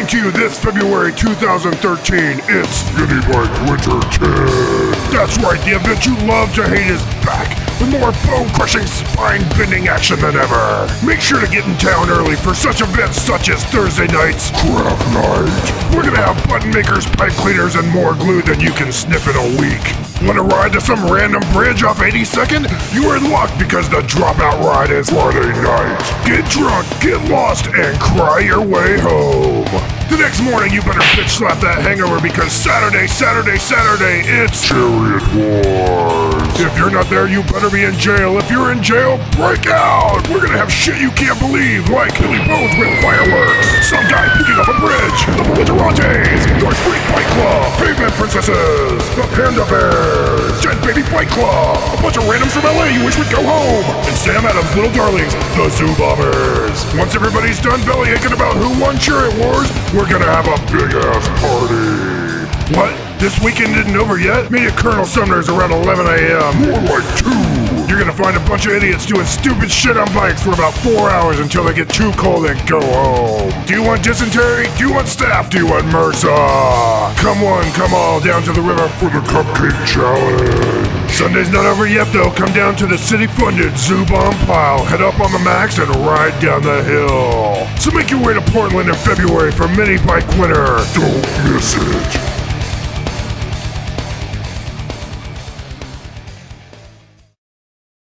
Coming to you this February 2013, it's Mini Bike Winter 10. That's right, the event you love to hate is back with more bone-crushing, spine-bending action than ever. Make sure to get in town early for such events such as Thursday night's Craft Night. We're gonna have button makers, pipe cleaners, and more glue than you can sniff in a week. Want to ride to some random bridge off 82nd? You are in luck because the dropout ride is Friday night. Get drunk, get lost, and cry your way home. The next morning, you better bitch slap that hangover because Saturday, Saturday, Saturday, it's Chariot Wars. If you're not there, you better be in jail. If you're in jail, break out. We're gonna have shit you can't believe, like Billy Bones with fireworks, some guy picking up a bridge, the Belligerantes, North Freak Bike Club, Pavement Princesses, the Panda Bears, Jet Baby Bike Club, a bunch of randoms from LA you wish would go home, and Sam Adams' Little Darlings, the Zoobombers. Once everybody's done belly aching about who won Chariot Wars, we're gonna have a big ass party. What? This weekend isn't over yet? Meet at Colonel Summers around 11 a.m. More like 2. You're gonna find a bunch of idiots doing stupid shit on bikes for about four hours until they get too cold and go home. Do you want dysentery? Do you want staph? Do you want MRSA? Come one, come all down to the river for the Cupcake Challenge. Sunday's not over yet though. Come down to the city-funded Zoobomb Pile, head up on the MAX, and ride down the hill. So make your way to Portland in February for Mini Bike Winter. Don't miss it.